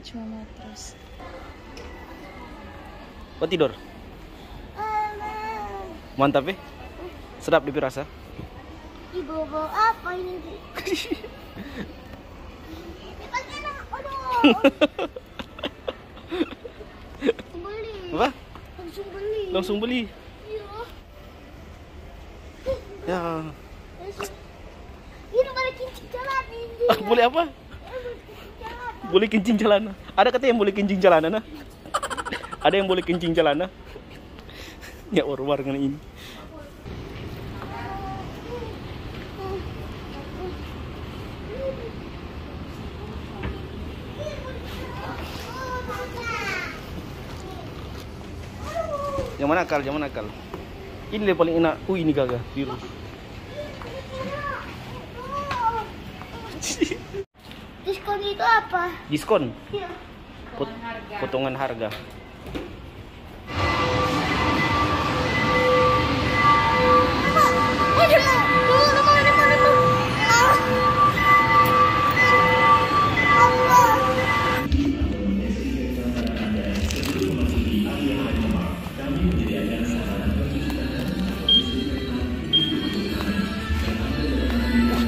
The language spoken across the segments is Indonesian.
cuma matras. Oh tidur. Mantap ya? Sedap dipirasa. Ibu bawa apa ini? Beli. Apa? Langsung beli. Langsung beli. Iya. Ya. Ini jalan ini. Ah, boleh apa? Boleh kencing celana. Ada kata yang boleh kencing celana nah? Ada yang boleh kencing celana? Ya orang dengan ini. Akal? Yang mana akal? Ini paling enak. Uh ini kagak biru. Diskon itu apa? Diskon. Iya. Pot- potongan harga.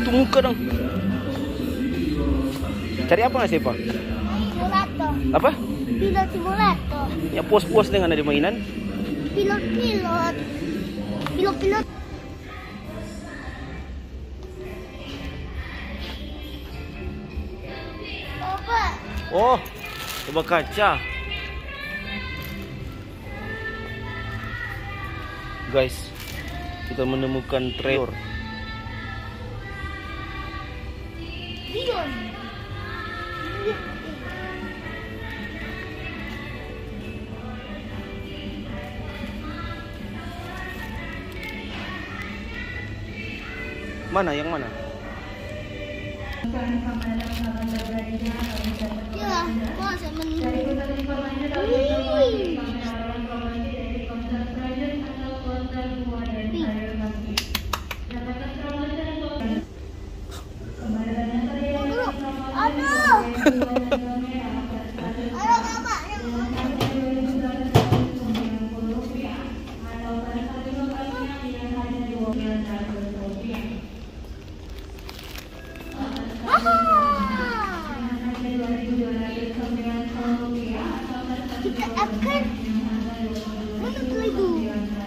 Tuh, muka dong. Cari apa nggak sih Pak? Simulator. Apa? Pilot simulator. Ya puas-puas dengan ada mainan. Pilot-pilot. Pilot-pilot. Oh, coba kaca. Guys, kita menemukan trailer. Bion. Mana yang mana? Ya, kok. Aduh, kita akan do